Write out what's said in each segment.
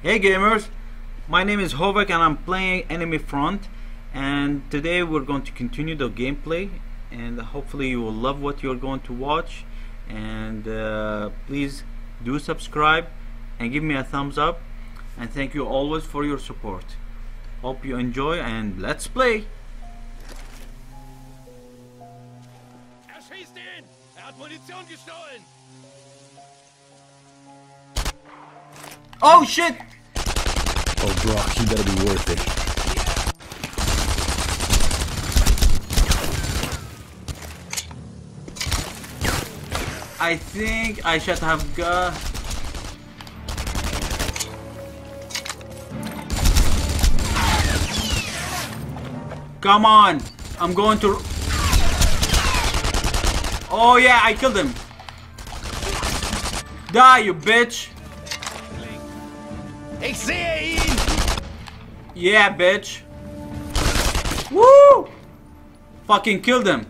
Hey gamers, my name is Hovac and I'm playing Enemy Front and today we're going to continue the gameplay and hopefully you will love what you're going to watch and uh, please do subscribe and give me a thumbs up and thank you always for your support. Hope you enjoy and let's play! Er hat Munition gestohlen! Oh shit! Oh, Brock, you better be worth it. I think I should have got... Come on! I'm going to... Oh yeah, I killed him! Die, you bitch! Ich sehe ihn! Yeah, bitch! Woo! Fucking killed him!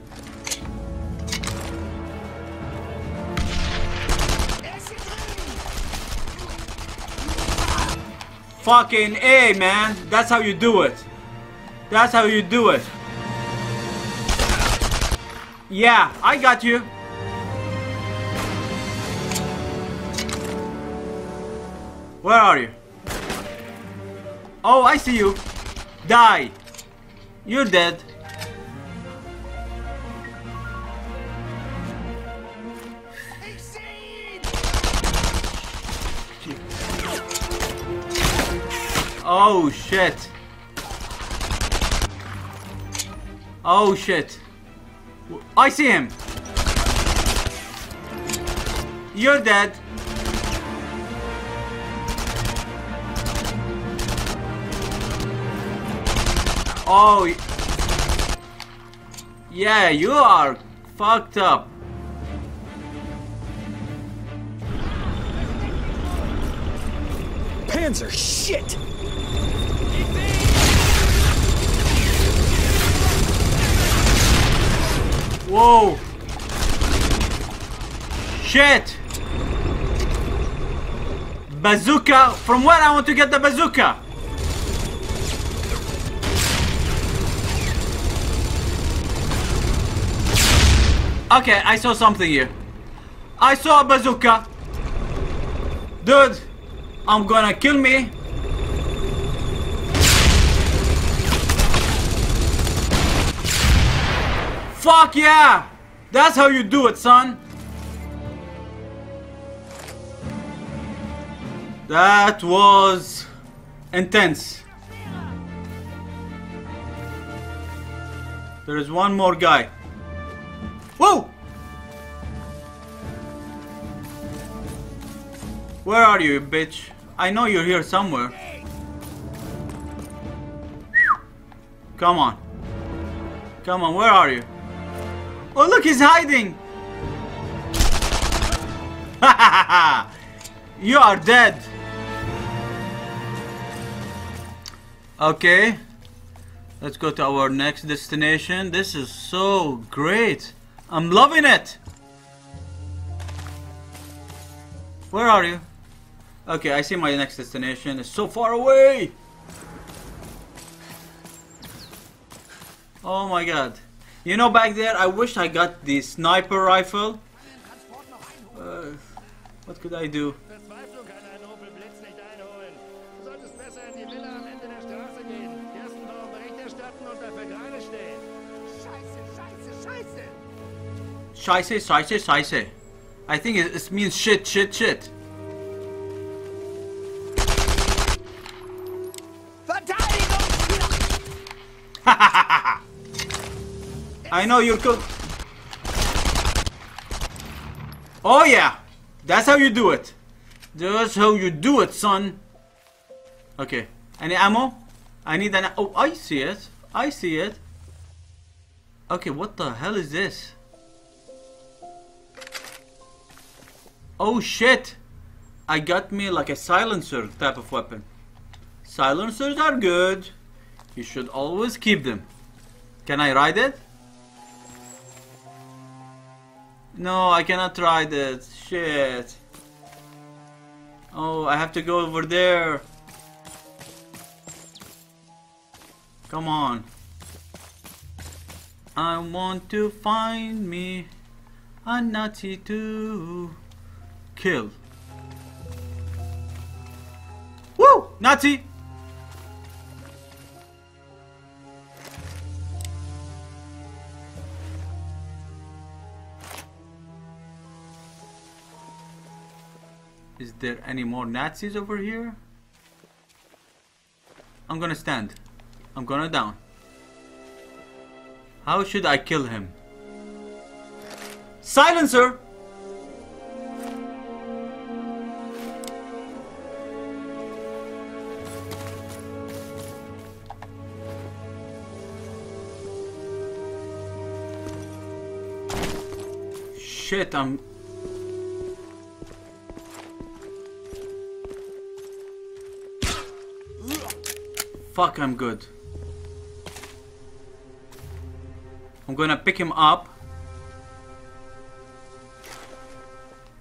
Ist hier drin! Fucking A, man! That's how you do it! That's how you do it! Yeah, I got you! Where are you? Oh, I see you! Die! You're dead! Oh shit! Oh shit! I see him! You're dead! Oh! Yeah, you are fucked up! Panzer, shit! Whoa! Shit! Bazooka! From where I want to get the bazooka? Okay, I saw something here. I saw a bazooka. Dude, I'm gonna kill me. Fuck yeah! That's how you do it, son. That was intense. There is one more guy. Whoa! Where are you, bitch? I know you're here somewhere. Come on. Come on, where are you? Oh, look, he's hiding! you are dead! Okay. Let's go to our next destination. This is so great. I'm loving it! Where are you? Okay, I see my next destination. It's so far away! Oh my god. You know, back there, I wish I got the sniper rifle. Uh, what could I do? Scheiße! Scheiße, scheiße. I think it, it means shit, shit, shit. I know you're cool. Oh yeah, that's how you do it. That's how you do it, son. Okay, any ammo? I need an. Oh, I see it. I see it. Okay, what the hell is this? Oh shit! I got me like a silencer type of weapon. Silencers are good. You should always keep them. Can I ride it? No, I cannot ride it. Shit. Oh, I have to go over there. Come on. I want to find me a Nazi too kill. Woo! Nazi! Is there any more Nazis over here? I'm gonna stand. I'm gonna down. How should I kill him? Silencer! Shit, I'm Fuck, I'm good. I'm gonna pick him up.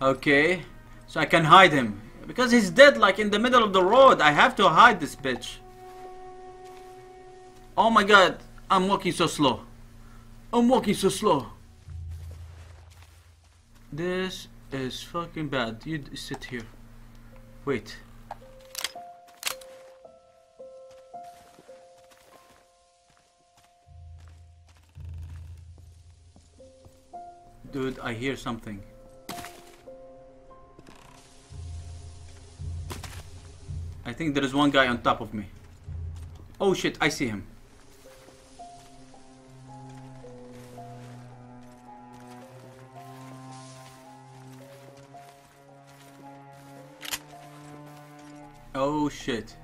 Okay. So I can hide him. Because he's dead like in the middle of the road. I have to hide this bitch. Oh my god. I'm walking so slow. I'm walking so slow. This is fucking bad. You sit here. Wait. Dude, I hear something. I think there is one guy on top of me. Oh shit, I see him. Oh shit.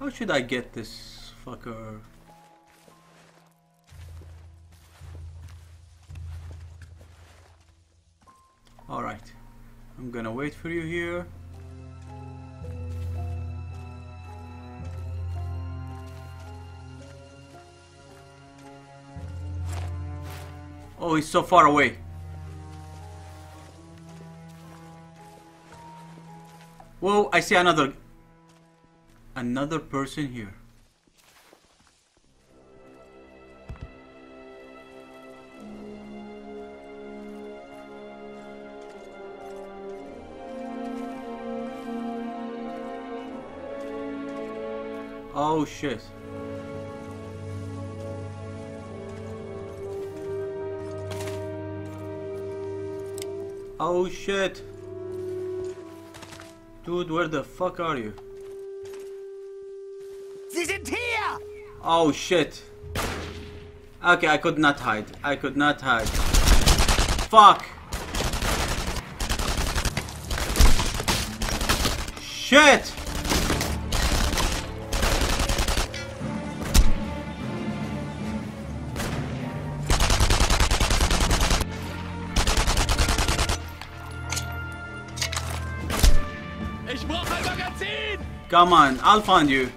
How should I get this fucker? Alright. I'm gonna wait for you here. Oh, he's so far away. Whoa, I see another another person here. Oh shit. Oh shit. Dude, where the fuck are you? Oh shit. Okay, I could not hide. I could not hide. Fuck. Shit. Ich brauche ein Magazin! Come on, I'll find you.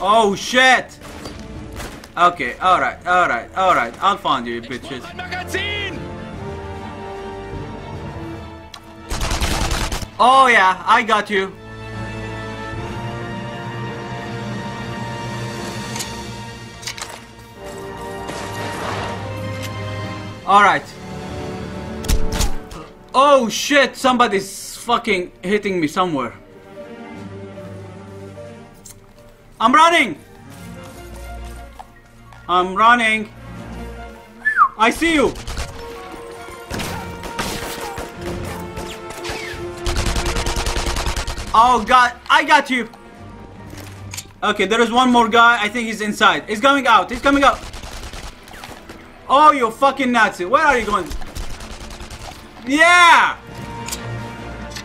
Oh shit! Okay, alright, alright, alright. I'll find you, bitches. Oh yeah, I got you. Alright. Oh shit, somebody's fucking hitting me somewhere. I'm running! I'm running. I see you! Oh god, I got you! Okay, there is one more guy. I think he's inside. He's coming out. He's coming out. Oh, you fucking Nazi. Where are you going? Yeah!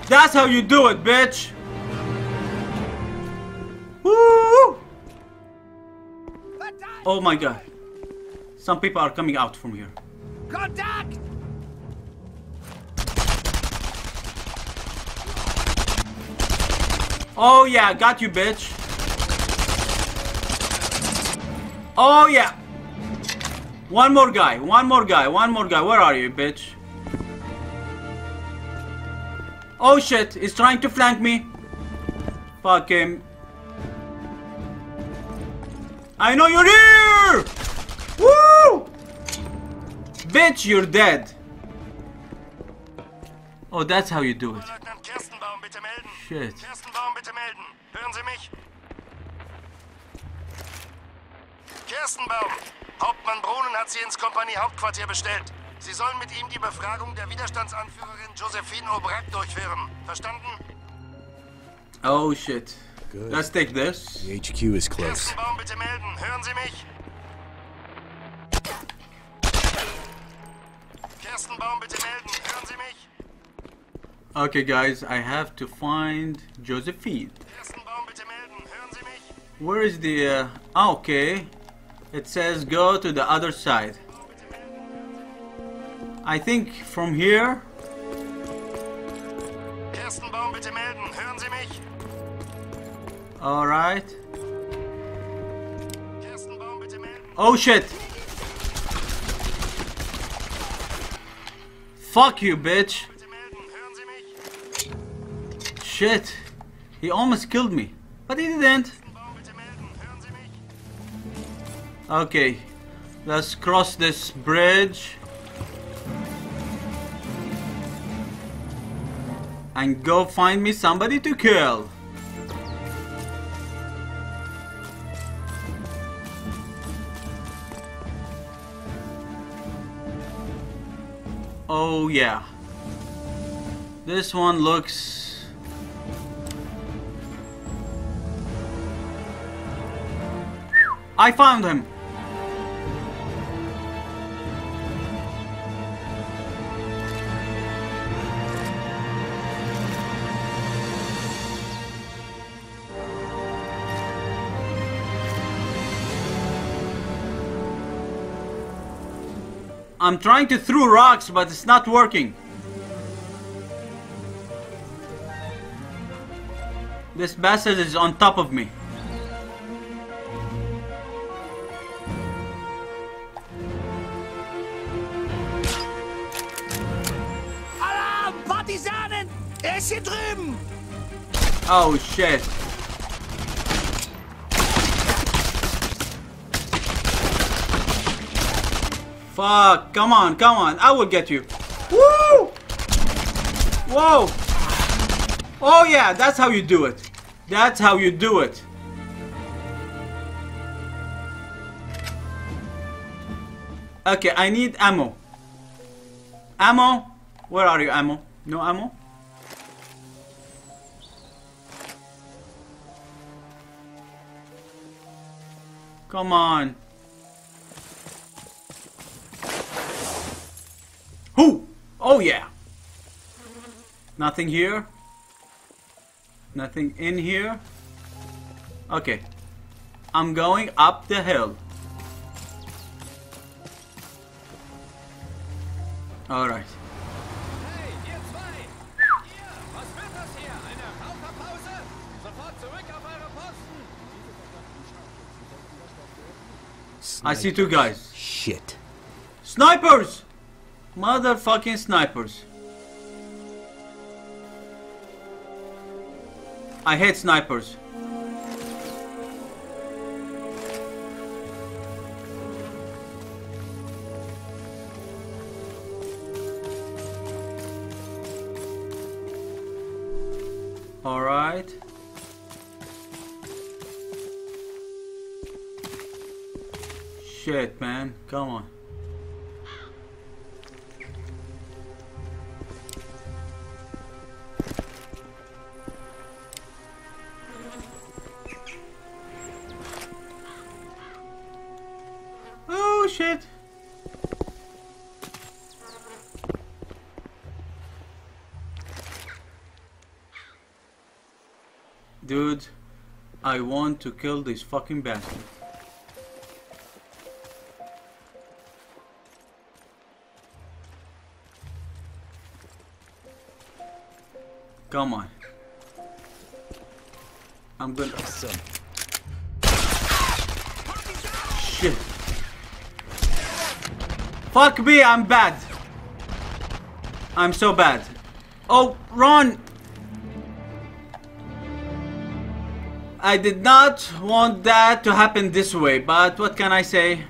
That's how you do it, bitch. Woo! Oh my god. Some people are coming out from here. Kontakt! Oh yeah, got you, bitch. Oh yeah. One more guy, one more guy, one more guy. Where are you, bitch? Oh shit, he's trying to flank me. Fuck him. I know you're here! Woo! Bitch, you're dead. Oh, that's how you do it. Leutnant Kirstenbaum, bitte melden. Shit. Kirstenbaum, bitte melden. Hören Sie mich? Kirstenbaum, Hauptmann Brunnen hat Sie ins Kompanie-Hauptquartier bestellt. Sie sollen mit ihm die Befragung der Widerstandsanführerin Josephine Aubrac durchführen. Verstanden? Oh shit. Good. Let's take this. The HQ is close. Kirstenbaum, bitte melden. Hören Sie mich? Kirstenbaum, bitte melden. Hören Sie mich? Okay, guys, I have to find Josephine. Kirstenbaum, bitte melden. Hören Sie mich? Where is the. Uh, ah, okay. It says go to the other side. I think from here. Alright. Kirstenbaum, bitte melden. Oh shit! Fuck you, bitch! Bitte melden. Hören Sie mich? Shit! He almost killed me. But he didn't. Kirstenbaum, bitte melden. Hören Sie mich? Okay. Let's cross this bridge. And go find me somebody to kill. Oh yeah. This one looks I found him. I'm trying to throw rocks, but it's not working. This bastard is on top of me. Alarm! Partisanen! Er ist hier drüben! Oh shit. Fuck, come on, come on, I will get you. Woo! Whoa! Oh yeah, that's how you do it. That's how you do it. Okay, I need ammo. Ammo? Where are you, ammo? No ammo? Come on. Who? Oh yeah. Nothing here. Nothing in here. Okay. I'm going up the hill. Alright. Hey, ihr zwei! Ihr, was wird das hier? Eine Raucherpause? Sofort zurück auf eure Posten! I see two guys. Shit. Snipers! Motherfucking snipers. I hate snipers. Dude, I want to kill this fucking bastard. Come on. I'm gonna. Some. Shit. Fuck me, I'm bad. I'm so bad. Oh, run! I did not want that to happen this way, but what can I say?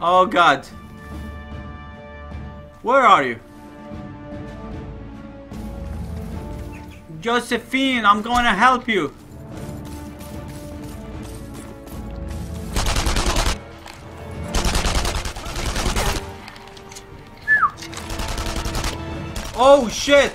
Oh god. Where are you? Josephine, I'm going to help you. Oh shit!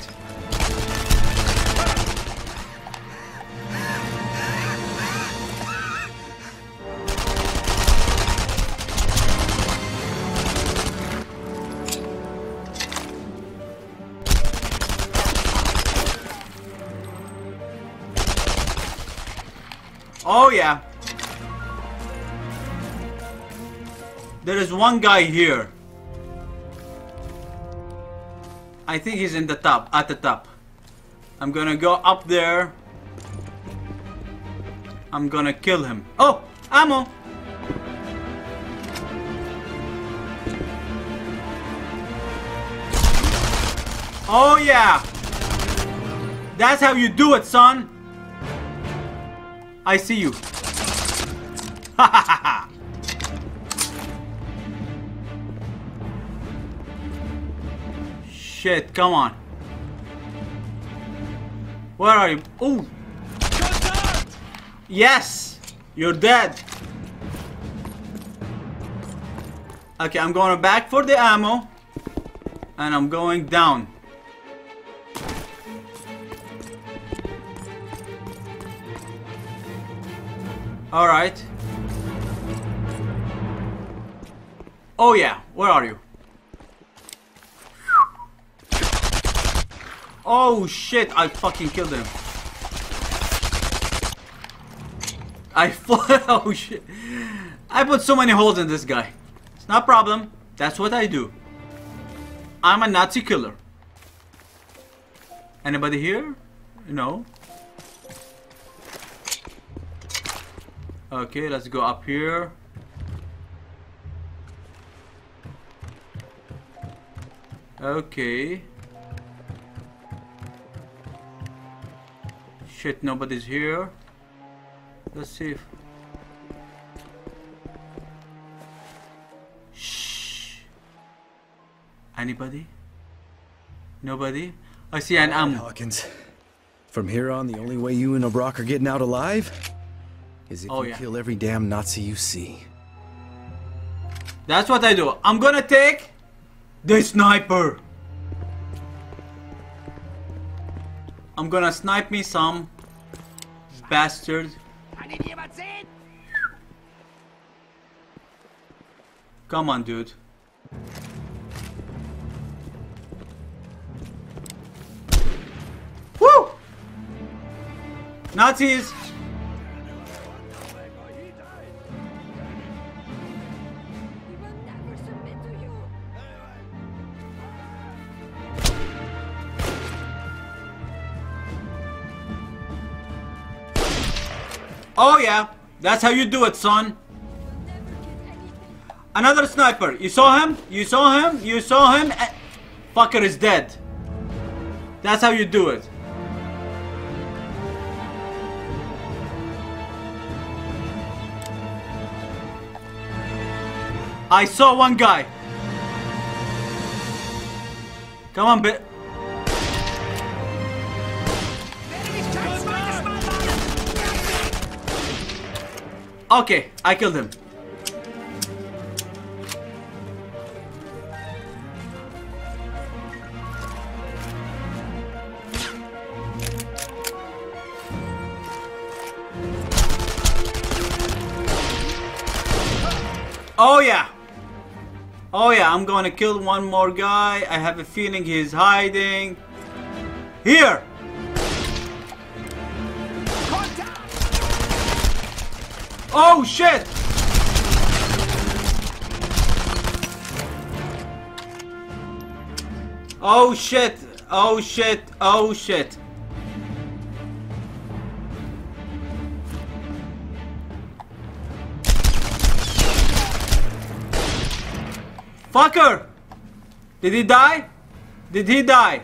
Oh yeah. There is one guy here. I think he's in the top, at the top. I'm gonna go up there. I'm gonna kill him. Oh, ammo! Oh yeah! That's how you do it, son! I see you. Shit, come on. Where are you? Oh! Yes! You're dead! Okay, I'm going back for the ammo. And I'm going down. Alright. Oh yeah, where are you? Oh shit, I fucking killed him. I oh shit. I put so many holes in this guy. It's not a problem. That's what I do. I'm a Nazi killer. Anybody here? No. Okay, let's go up here. Okay. Shit, nobody's here. Let's see if... Shh. Anybody? Nobody? I see an ammo. Hawkins. From here on, the only way you and O'Brock are getting out alive is if Oh, you yeah. kill every damn Nazi you see. That's what I do. I'm gonna take the sniper. I'm gonna snipe me some bastard. Come on, dude. Woo! Nazis! Oh yeah, that's how you do it, son. Another sniper. You saw him? You saw him? You saw him? Eh, Fucker is dead. That's how you do it. I saw one guy. Come on, bit. Okay, I killed him. Oh yeah. Oh yeah, I'm gonna kill one more guy. I have a feeling he's hiding. Here! Oh shit! Oh shit! Oh shit! Oh shit! Fucker! Did he die? Did he die?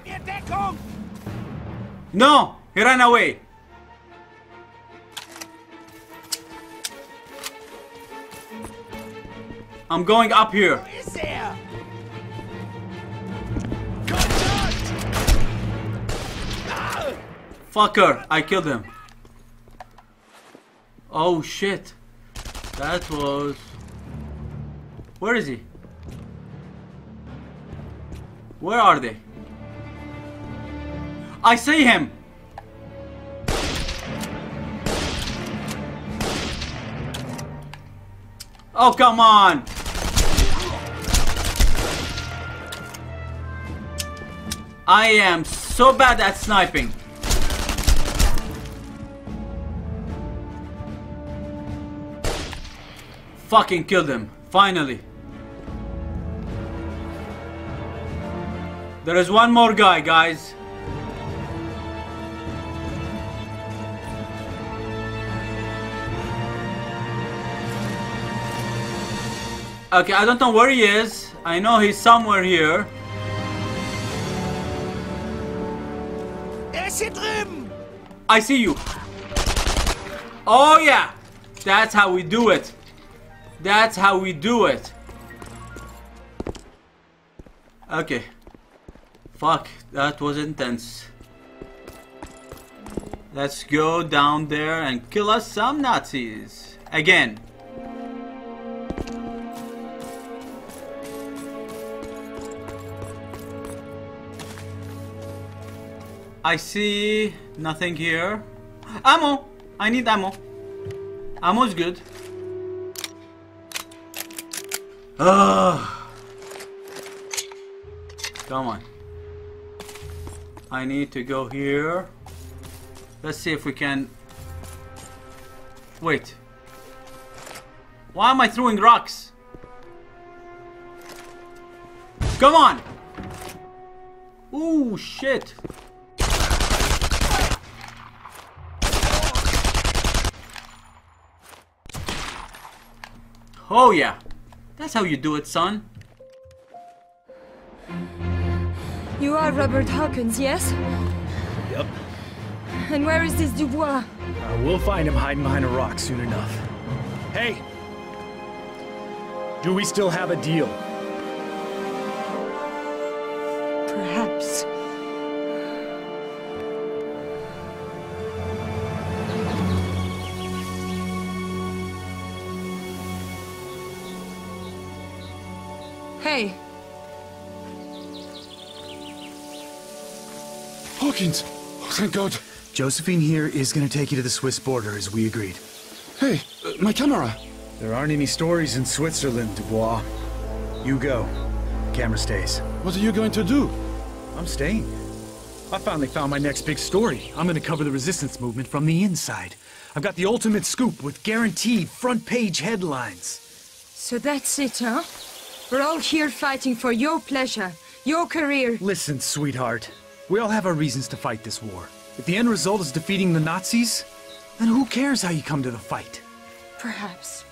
No, he ran away. I'm going up here. Er? Fucker, I killed him. Oh shit. That was. Where is he? Where are they? I see him! Oh, come on! I am so bad at sniping. Fucking killed him. Finally. There is one more guy, guys. Okay, I don't know where he is. I know he's somewhere here. I see you. Oh yeah. That's how we do it. That's how we do it. Okay. Fuck, that was intense. Let's go down there and kill us some Nazis. Again. I see nothing here. Ammo! I need ammo. Ammo is good. Ugh. Come on. I need to go here. Let's see if we can. Wait. Why am I throwing rocks? Come on! Ooh, shit. Oh yeah. That's how you do it, son. You are Robert Hawkins, yes? Yep. And where is this Dubois? Uh, we'll find him hiding behind a rock soon enough. Hey! Do we still have a deal? Perhaps. Hey, Hawkins! Oh, thank God. Josephine here is gonna take you to the Swiss border as we agreed. Hey, uh, my camera. There aren't any stories in Switzerland, Dubois. You go. Camera stays. What are you going to do? I'm staying. I finally found my next big story. I'm gonna cover the resistance movement from the inside. I've got the ultimate scoop with guaranteed front page headlines. so that's it, huh? We're all here fighting for your pleasure, your career. Listen, sweetheart. We all have our reasons to fight this war. If the end result is defeating the Nazis, then who cares how you come to the fight? Perhaps.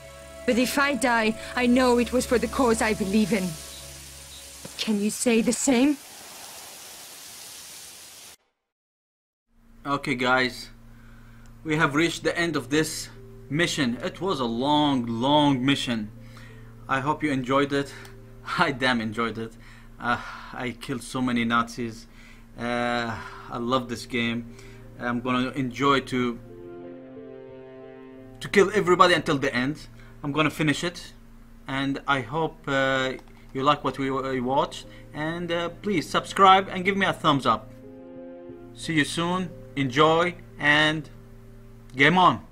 But if I die, I know it was for the cause I believe in. Can you say the same? Okay, guys. We have reached the end of this mission. It was a long, long mission. I hope you enjoyed it. I damn enjoyed it. Uh, I killed so many Nazis. Uh, I love this game. I'm gonna enjoy to to kill everybody until the end. I'm gonna finish it, and I hope uh, you like what we, we watched. And uh, please subscribe and give me a thumbs up. See you soon. Enjoy and game on.